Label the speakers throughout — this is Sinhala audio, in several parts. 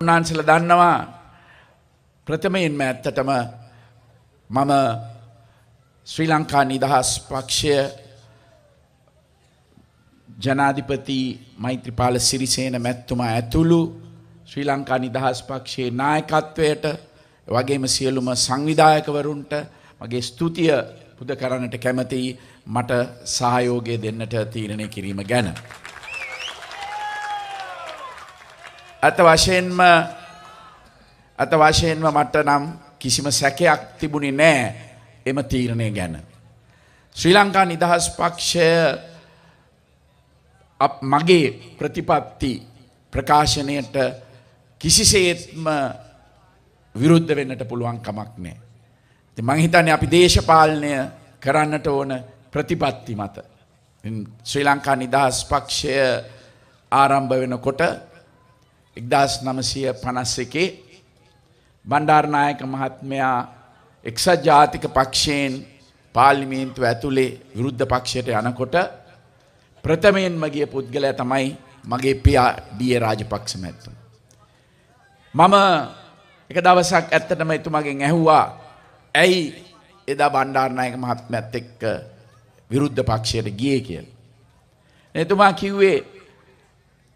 Speaker 1: උන්නාන්සල දන්නවා ප්‍රථමයෙන්ම ඇත්තටම මම ශ්‍රී ලංකා නිදහස් පක්ෂය ජනාධිපති මෛත්‍රපාල සිරිසේන මැත්තුමා ඇතුළු ශ්‍රී ලංකා නිදහස් පක්ෂයේ නායකත්වයට වගේම සියලුම සංවිධායකවරුන්ට මගේ ස්තුතිය පුද කරන්නට කැමතියි මට සහයෝගය දෙන්නට තීරණය කිරීම ගැන. ඇත වශයෙන්ම ඇත වශයෙන්ම මට නම් කිසිම සැකයක් තිබුණේ නෑ එම තීරණය ගැන. ශ්‍රී ලංකා නිදහස් පක්ෂය මගේ ප්‍රතිපත්ති ප්‍රකාශනයට කිසිසේත්ම විරුද්ධ වෙන්නට පුළුවන් කමක් නෑ. මංහිතන්නේ අපි දේශපාලනය කරන්නට ඕන ප්‍රතිපත්ති මත. ශ්‍රී ලංකා නිදහස් පක්ෂය ආරම්භ වෙනකොට එක්දස් නමසය පනස් එකේ බණ්ඩාර්නායක මහත්මයා එක්සත් ජාතික පක්ෂයෙන් පාලිමේන්තු ඇතුළේ විරුද්ධ පක්ෂයට යනකොට ප්‍රථමයෙන්ම ගිය පුද්ගලය තමයි මගේ පියා ඩිය රාජපක්ෂ මැත්තුම. මම එක දවසක් ඇත්තටම එතුමගෙන් ඇහුවා ඇයි එදා බණ්ඩාර්නායක මහත්මැත් එක්ක විරුද්ධ පක්ෂයට ගිය කියල. එතුමා කිව්වේ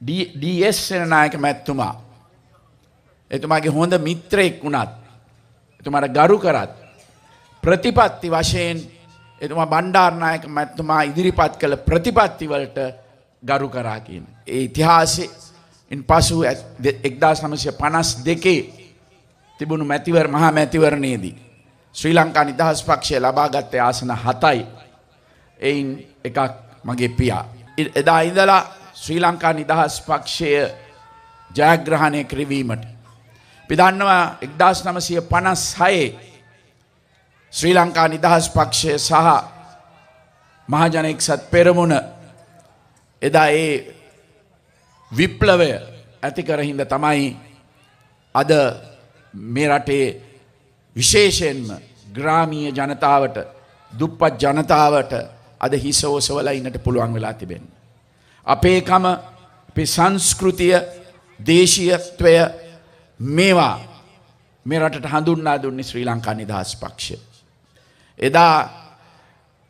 Speaker 1: ඩස් සෙනනායක මැත්තුමා. එතුමාගේ හොඳ මිත්‍රයෙක් වුණත්. එතුමට ගරු කරත්. ප්‍රතිපත්ති වශයෙන් එතුමා බණ්ඩාර්නායක මැත්තුමා ඉදිරිපත් කළ ප්‍රතිපත්තිවලට ගරු කරා කියන. ඒ ඉතිහාසේ ඉන් පසු එක්දා සමසය පනස් දෙකේ තිබුණු මැතිවර මහා මැතිවරණයේදී. ශ්‍රී ලංකා නිදහස් පක්ෂය ලබාගත්තේ ආසන හතයි එයින් එකක් මගේ පියා. එදා ඉඳලා ශ්‍රී ලංකා නිදහස් පක්ෂය ජයග්‍රහණය කිරවීමට. පිදන්නවා එක්දස් නමසය පනස් හයේ ශ්‍රී ලංකා නිදහස් පක්ෂය සහ මහජනෙක්සත් පෙරමුණ එදා ඒ විප්ලවය ඇතිකරහින්ද තමයි අද මේ රටේ විශේෂයෙන්ම ග්‍රාමීය ජනතාවට දුප්පත් ජනතාවට අද හිසෝසවල ඉන්නට පුළුවන් වෙලා තිබෙන. අපේකම අපේ සංස්කෘතිය දේශීයත්වය මේවා මේ රටට හඳුන්නා දුන්නේ ශ්‍රී ලංකා නිදහස් පක්ෂය. එදා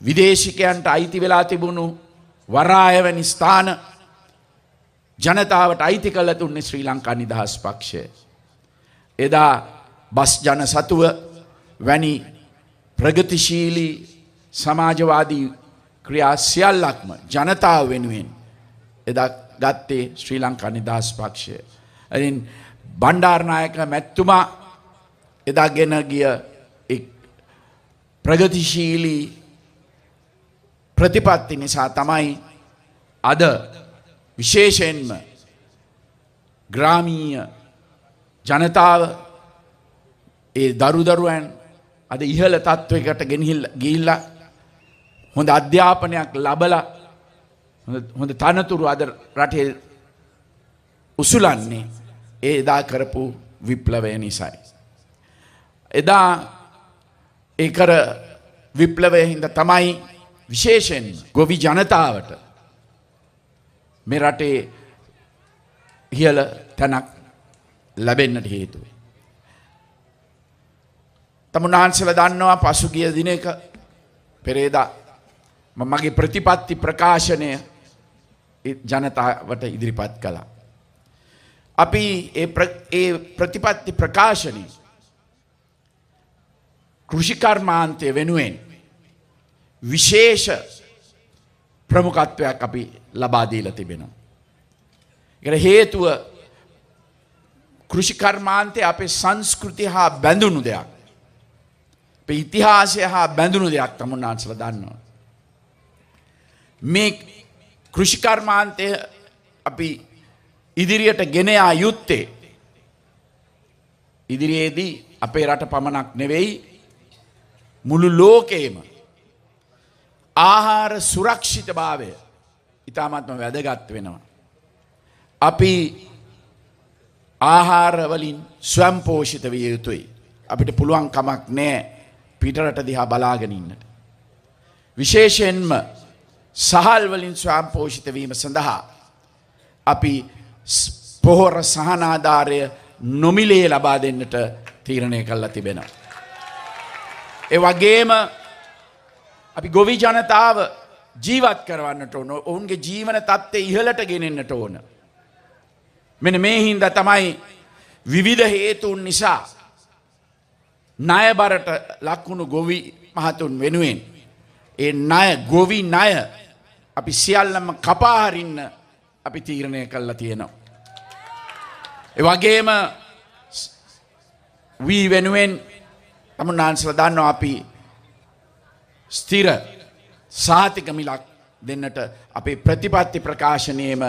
Speaker 1: විදේශිකයන්ට අයිති වෙලා තිබුණු වරායවැනි ස්ථාන ජනතාවට අයිති කළ දුන්නේ ශ්‍රී ලංකා නිදහස් පක්ෂය. එදා බස් ජන සතුව වැනි ප්‍රගතිශීලී සමාජවාදී ක්‍රියා සියල්ලක්ම ජනතාව වෙනුවෙන් එදා ගත්තේ ශ්‍රී ලංකා නිදහස් පක්ෂය. ඇතින් බණ්ඩාර්නායක මැත්තුමා එදා ගෙන ගිය ප්‍රගතිශීලී ප්‍රතිපත්ති නිසා තමයි අද විශේෂයෙන්ම ග්‍රාමීය ජනතාව ඒ දරුදරුවන් අද ඉහළ තත්ත්වයකට ගෙනහිල් ගිල්ල හොඳ අධ්‍යාපනයක් ලබල හොඳ තනතුරු අද රටේ උසුලන්නේ ඒ එදා කරපු විප්ලවය නිසයි. එදා ඒකර විප්ලවය හින්ද තමයි විශේෂෙන් ගොවි ජනතාවට මෙ රටේ ඉහල තැනක් ලැබෙන්න්නට හේතුවේ. තමුන්හන්සල දන්නවා පසුගිය දිනක පෙරේදා මගේ ප්‍රතිපත්ති ප්‍රකාශනය ජනතාවට ඉදිරිපත් කළා. අපි ඒ ප්‍රතිපත්ති ප්‍රකාශනී කෘෂිකර්මාන්තය වෙනුවෙන් විශේෂ ප්‍රමුකත්වයක් අපි ලබාදීල තිබෙනවා. එකට හේතුව කෘෂිකර්මාන්තය අපේ සංස්කෘති හා බැඳුණු දෙයක්. ඉතිහාසය හා බැඳුණු දෙයක් තමුන්නාන්සල දන්නවා. මේ කෘෂිකර්මාන්තය අපි ඉදිරියට ගෙනයා යුත්තේ ඉදිරියේදී අපේ රට පමණක් නෙවෙයි මුළු ලෝකේම ආහාර සුරක්ෂිත භාවය ඉතාමත්ම වැදගත් වෙනවා. අපි ආහාරවලින් ස්වම්පෝෂිත විය යුතුයි. අපිට පුළුවන් කමක් නෑ පිටරට දිහා බලාගෙනන්නට. විශේෂයෙන්ම සහල්වලින් ස්වාම්පෝෂිත වීම සඳහා අපි පොහොර සහනාධාරය නොමිලේ ලබා දෙන්නට තීරණය කල්ලා තිබෙනවා. ඒ වගේම අපි ගොවි ජනතාව ජීවත් කරවන්නට ඕන ඔවුන්ගේ ජීවන තත්ත්වය ඉහලට ගෙනෙන්න්නට ඕන. මෙන මේ හින්ද තමයි විවිධ හේතුන් නිසා ණයබරට ලක්වුණු ගොවි මහතුන් වෙනුවෙන්. ඒ ණය ගොවි ණය අපි සියල්ලම කපාහරින්න අපි තීරණය කල්ලා තියෙනවා. එවගේම වී වෙනුවෙන් තමුන්නාන්සල දන්නවා අපි ස්තිර සාතිකමිලක් දෙන්නට අපේ ප්‍රතිපත්ති ප්‍රකාශනයම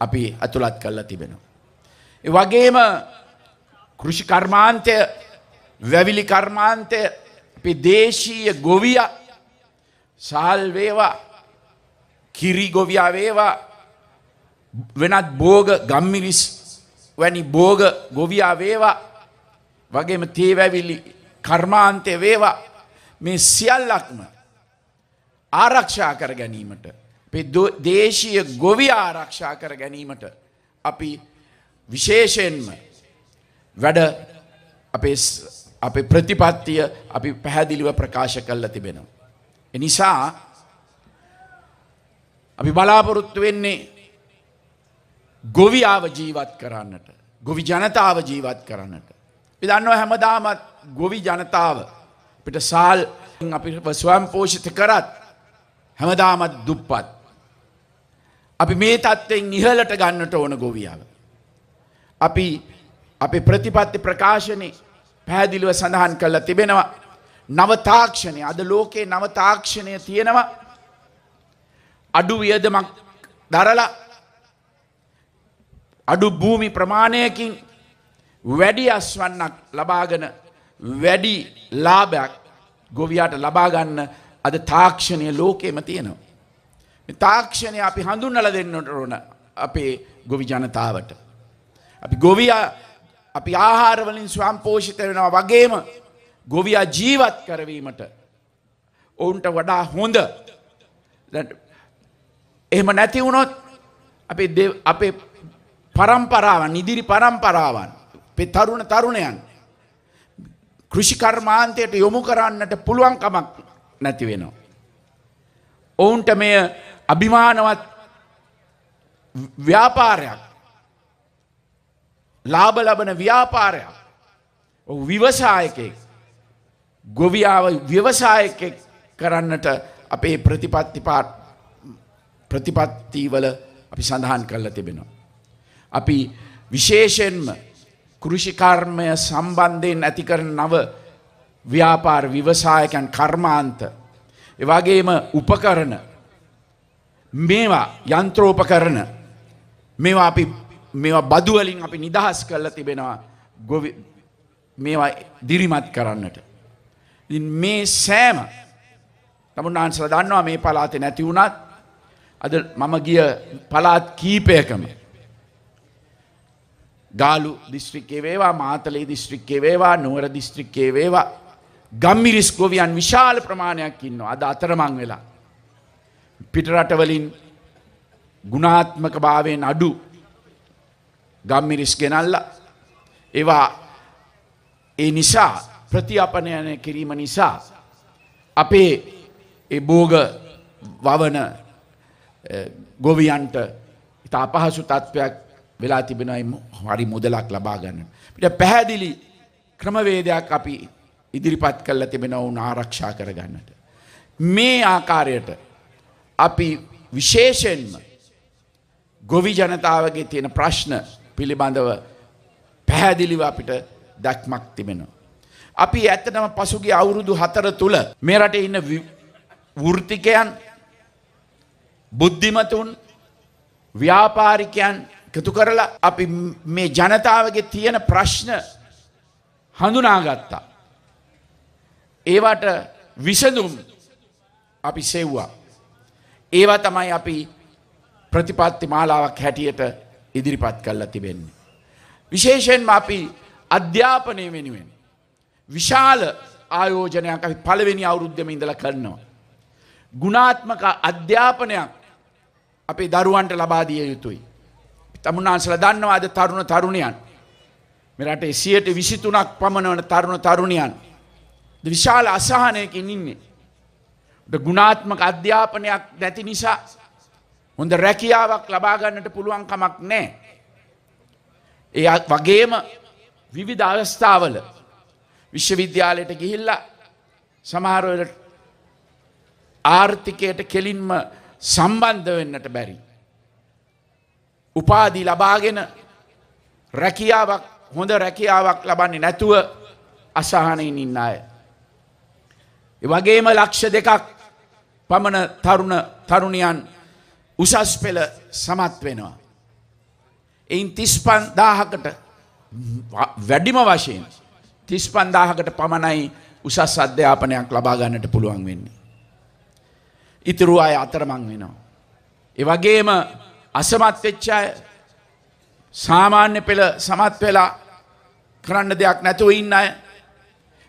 Speaker 1: අපි ඇතුළත් කල්ලා තිබෙනවා. ඒ වගේම කෘෂි කර්මාන්තය වැවිලි කර්මාන්තය අපි දේශීය ගොවිය සාල් වේවා කිරි ගොවියා වේවා. වෙනත් බෝග ගම්මිරිස් වැනි බෝග ගොවියා වේවා. වගේම තේවැවිලි කර්මාන්තය වේවා. මේ සියල්ලක්ම ආරක්ෂා කර ගැනීමට දේශීය ගොවි ආරක්ෂා කර ගැනීමට අපි විශේෂයෙන්ම වැඩ අපේ ප්‍රතිපත්තිය අපි පැහැදිලිව ප්‍රකාශ කල්ල තිබෙනවා. එනිසා අපි බලාපොරොත්තු වෙන්නේ ගොවියාව ජීවත් කරන්නට. ගොවි ජනතාව ජීවත් කරන්නට. පිදන්නව හැමදාමත් ගොවි ජනතාව පිට සාල් අපි ස්වයම් පෝෂිත කරත් හැමදාමත් දුප්පත්. අපි මේ තත්ත්වෙන් ඉහලට ගන්නට ඕන ගොවියාව. අපි අපේ ප්‍රතිපත්ති ප්‍රකාශනය පැහැදිලිව සඳහන් කරලා තිබෙනවා. නවතාක්ෂණය අද ලෝකයේ නවතාක්ෂණය තියෙනවා අඩු වියදමක් දරලා අඩු භූමි ප්‍රමාණයකින් වැඩි අස්වන්නක් ලබාගෙන වැඩි ලාභයක් ගොවියාට ලබාගන්න අද තාක්ෂණය ලෝකෙම තියෙනවා. තාක්ෂණය අපි හඳුන්නල දෙන්නට ඕන අපේ ගොවි ජනතාවට. අපි ගොවියා අපි ආහාරවලින් ස්වම්පෝෂිත වෙනවා වගේම ගොවියා ජීවත් කරවීමට ඔවුන්ට වඩා හොඳ එහෙම නැති වුණොත් අපේ අපේ පරම්පරාවන් ඉදිරි පරම්පරාවන් පෙ තරුණ තරුණයන් කෘෂිකර්මාන්තයට යොමු කරන්නට පුළුවන්කමක් නැති වෙනවා. ඔවුන්ට මෙය අභිමානවත් ව්‍යාපාරයක් ලාභ ලබන ව්‍යාපාරයක් ඔහු විවසායකෙක් ගොවියාව ව්‍යවසායකෙක් කරන්නට අපේ ප්‍රතිපත්ති පාත් ප්‍රතිපත්තිවල අපි සඳහන් කරලා තිබෙනවා. අපි විශේෂෙන්ම කෘෂිකර්මය සම්බන්ධයෙන් ඇති කරන නව ව්‍යාපාර විවසායකයන් කර්මාන්ත එවාගේම උපකරන මේවා යන්ත්‍රෝපකරන මේවා අපි මේවා බදුවලින් අපි නිදහස් කරලා තිබෙනවා ගොවි මේවා දිරිමත් කරන්නට. මේ සෑම තමුන්නාන්සල දන්නවා මේ පලාතේ නැති වුණත් අද මම ගිය පලාත් කීපයකම ගාලු දිස්ත්‍රික්කේ වේවා මාතලේ දිස්ත්‍රික්කේ වේවා නුවර දිස්ත්‍රික්කේ වේවා. ගම්මිරිස් ගොවියන් විශාල ප්‍රමාණයක් ඉන්නවා. අද අතරමං වෙලා. පිටරටවලින් ගුණාත්මක භාවයෙන් අඩු ගම්මිරිස් ගෙනල්ල. ඒවා ඒ නිසා ප්‍රතිඅපනයන කිරීම නිසා අපේ ඒ බෝග වවන ගොවියන්ට ඉතා අපහසු තත්ත්වයක් වෙලා තිබෙනයි හරි මුදලක් ලබා ගන්න. පිට පැහැදිලි ක්‍රමවේදයක් අපි ඉදිරිපත් කල්ල තිබෙන ඔවුන් ආරක්ෂා කරගන්නට. මේ ආකාරයට අපි විශේෂෙන්ම ගොවි ජනතාවගේ තියෙන ප්‍රශ්න පිළිබඳව පැහැදිලිව අපිට දැක්මක් තිබෙනවා. අපි ඇත්තනම පසුගේ අවුරුදු හතර තුළ මෙරට ඉන්න වෘතිකයන් බුද්ධිමතුන් ව්‍යාපාරිකයන් එකතු කරලා අපි මේ ජනතාවගේ තියෙන ප්‍රශ්න හඳුනාගත්තා. ඒවට විසඳුම් අපි සෙව්වා. ඒවා තමයි අපි ප්‍රතිපත්ති මාලාවක් හැටියට ඉදිරිපත් කල්ලා තිබෙන්නේ. විශේෂයෙන්ම අපි අධ්‍යාපනය වෙනුවෙන්. විශාල ආයෝජනයක් අපි පළවෙනි අවුරුද්ධම ඉඳල කරනවා. ගුණාත්මක අධ්‍යාපනයක් අපේ දරුවන්ට ලබාදිය යුතුයි. තමුන්නාන්සල දන්නවාද තරුණ තරුණයන්. මෙරට එසියට විසිතුනක් පමණවන තරුණ තරුණයන් ද විශාල අසාහනයකින් ඉන්නේ. ගුණාත්මක අධ්‍යාපනයක් නැති නිසා හොඳ රැකියාවක් ලබාගන්නට පුළුවන්කමක් නෑ. ඒ වගේම විවිධ අවස්ථාවල විශ්වවිද්‍යාලයට ගිහිල්ලා සමහරවලට ආර්ථිකයට කෙලින්ම සම්බන්ධ වෙන්නට බැරි. උපාදී ලබාගෙන රැකියාවක් හොඳ රැකියාවක් ලබන්නේ නැතුව අසාහනයෙන් ඉන්න අය. වගේම ලක්ෂ දෙකක් පමණ තරුණ තරුණියන් උසස් පෙළ සමත් වෙනවා. එයින් තිස්පන් දාහකට වැඩිම වශයෙන් තිස් පන්දාහකට පමණයි උසස් අධ්‍යාපනයක් ලබා ගන්නට පුළුවන් වෙන්නේ. ඉතුරු අය අතරමං වෙනවා. එවගේම අසමත් වෙච්චාය සාමාන්‍ය පෙළ සමත් වෙලා කරන්න දෙයක් නැතුව ඉන්න අය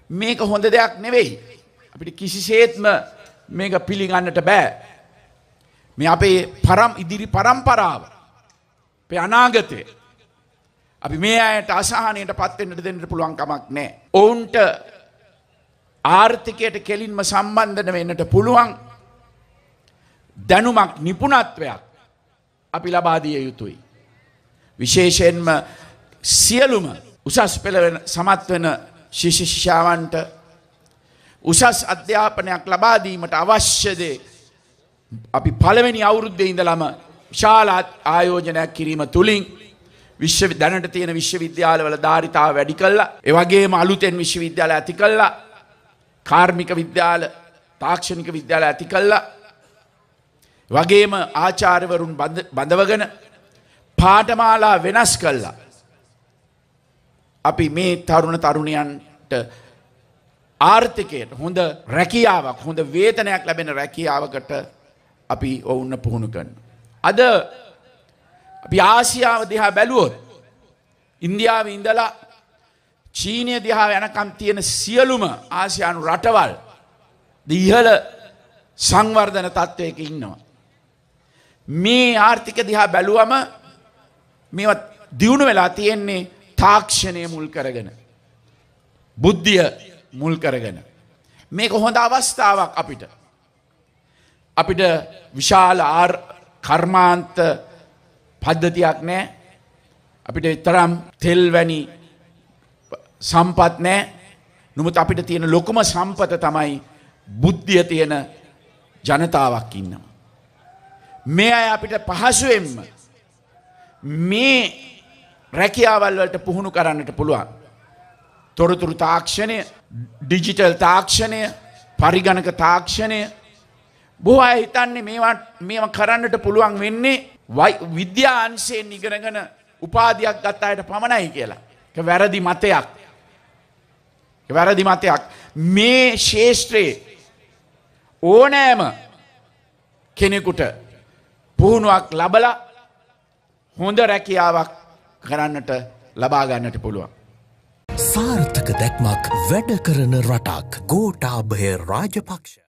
Speaker 1: මේක හොඳ දෙයක් නෙවෙයි. අපිට කිසිසේත්ම මේක පිළිගන්නට බෑ. මේ අපේ පරම් ඉදිරි පරම්පරාව. අපේ අනාගතය. අපි මේ අයට අසාහනයට පත්වෙන්නට දෙන්නට පුළුවන් කමක් නෑ. ඔවුන්ට ආර්ථිකයට කෙලින්ම සම්බන්ධන වෙන්නට පුළුවන් දැනුමක් නිපුණත්වයක් අපි ලබාදිය යුතුයි. විශේෂයෙන්ම සියලුම උසස් පෙළවෙන සමත් වෙන ශිෂිෂාවන්ට උසස් අධ්‍යාපනයක් ලබාදීමට අවශ්‍යදේ අපි පළවෙනි අවුරුද්ධ ඉඳලම ශාලාත් ආයෝජනයක් කිරීම තුළින් විශ්ව දැනට තියෙන විශ්වවිද්‍යාලවල ධාරිතාව වැඩි කල්ලා එවගේම අලුතෙන් විශ්වවිද්‍යාල ඇති කල්ලා කාර්මික විද්‍යාල තාක්ෂණික විද්‍යාල ඇති කල්ලා වගේම ආචාර්යවරුන් බඳවගෙන පාඨමාලා වෙනස් කල්ලා අපි මේ තරුණ තරුණයන්ට ආර්ථිකයට හොඳ රැකියාවක් හොඳ වේතනයක් ලැබෙන රැකියාවකට අපි ඔවුන්න පුහුණු කරන. අද අපි ආසියාව දිහා බැලුවොත් ඉන්දියාව ඉඳලා චීනය දිහා යනකම් තියෙන සියලුම ආසියානු රටවල් දිහල සංවර්ධන තත්ත්වයක ඉන්නවා. මේ ආර්ථික දිහා බැලුවම මේ දියුණු වෙලා තියෙන්නේ තාක්ෂණය මුල් කරගෙන. බුද්ධිය මුල් කරගෙන. මේක හොඳ අවස්ථාවක් අපිට. අපිට විශාල කර්මාන්ත පද්ධතියක් නෑ අපිට තරම් තෙල් වැනි සම්පත් නෑ නොමුත් අපිට තියෙන ලොකුම සම්පත තමයි බුද්ධිය තියෙන ජනතාවක් ඉන්නවා. මේ අය අපිට පහසුවෙන්ම මේ රැකියාවල් වලට පුහුණු කරන්නට පුළුවන්. තොරතුරු තාක්ෂණය ඩිජිටල් තාක්ෂණය පරිගණක තාක්ෂණය බොහෝ අය හිතන්නේ මේවා මේවා කරන්නට පුළුවන් වෙන්නේ විද්‍යා අංශයෙන් ඉගෙනගෙන උපාධියක් ගත්ත අයට පමණයි කියලා. ඒක වැරදි මතයක්. වැරදි මතයක්. මේ ශේෂ්ත්‍රයේ ඕනෑම කෙනෙකුට පුහුණුවක් ලබලා හොඳ රැකියාවක් කරන්නට ලබා ගන්නට පුළුවන්.
Speaker 2: සාර්ථක දැක්මක් වැඩ කරන රටක් ගෝටාභය රාජපක්ෂ